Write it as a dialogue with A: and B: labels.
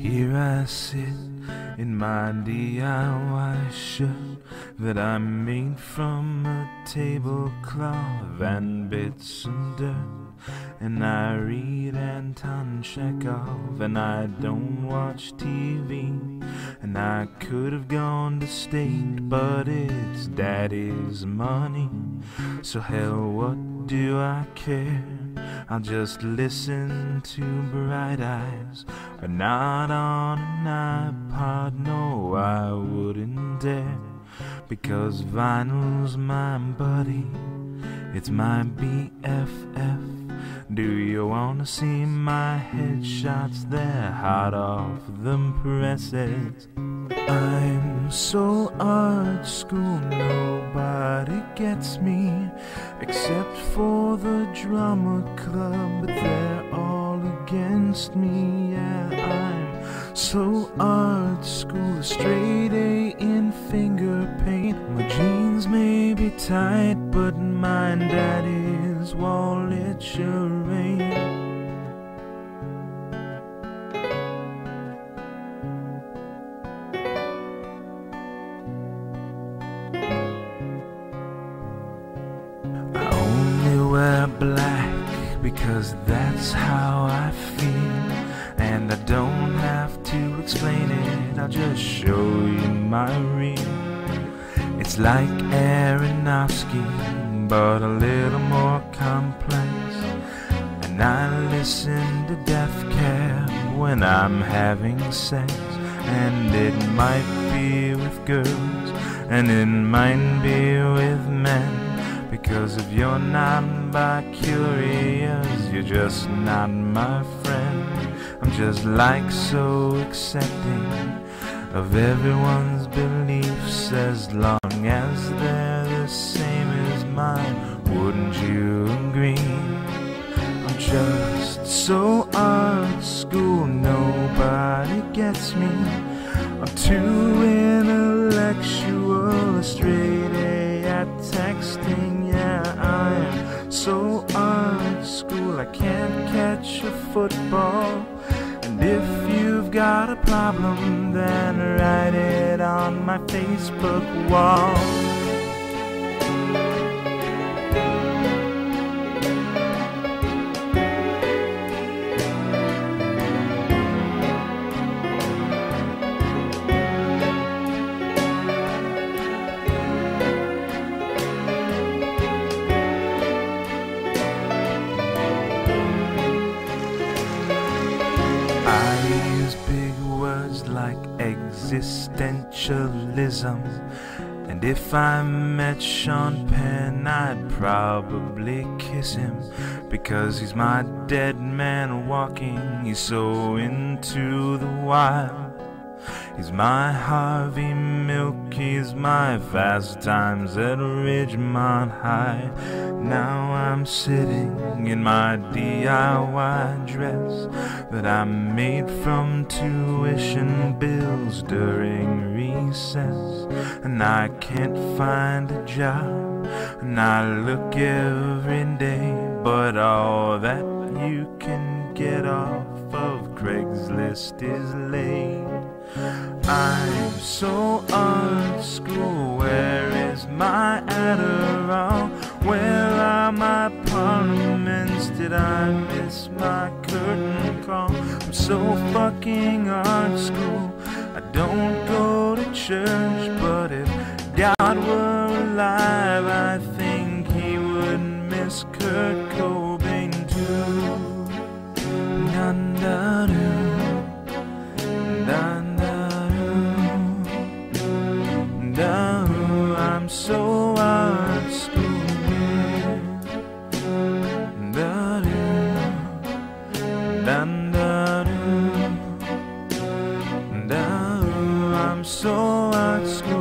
A: Here I sit in my DIY shirt that I made from a tablecloth and bits of dirt. And I read Anton Chekhov and I don't watch TV. And I could have gone to state, but it's daddy's money. So hell, what do I care? I'll just listen to Bright Eyes, but not on an iPod. No, I wouldn't dare, because vinyl's my buddy. It's my BFF. Do you wanna see my headshots? They're hot off the presses. I'm so art school, nobody gets me except for the drama club, but they're all against me. Yeah, I'm so art school, a straight A in finger paint. My jeans may be tight, but mine daddy's wallet sure ain't. Because that's how I feel. And I don't have to explain it, I'll just show you my reel. It's like Aronofsky, but a little more complex. And I listen to Death Cab when I'm having sex. And it might be with girls, and it might be with men. Because if you're not bi curious, you're just not my friend. I'm just like so accepting of everyone's beliefs as long as they're the same as mine. Wouldn't you agree? I'm just so art school, nobody gets me. I'm too intellectual, a I can't catch a football. And if you've got a problem, then write it on my Facebook wall. Like existentialism. And if I met Sean Penn, I'd probably kiss him. Because he's my dead man walking, he's so into the wild. He's my Harvey He's my fast times at Ridgemont High. Now I'm sitting in my DIY dress that I made from tuition bills during recess. And I can't find a job, and I look every day, but all that you can get off of Craigslist is late. So art school. Where is my Adderall? Where are my parliaments? Did I miss my curtain call? I'm so fucking art school. I don't go to church, but so outscored.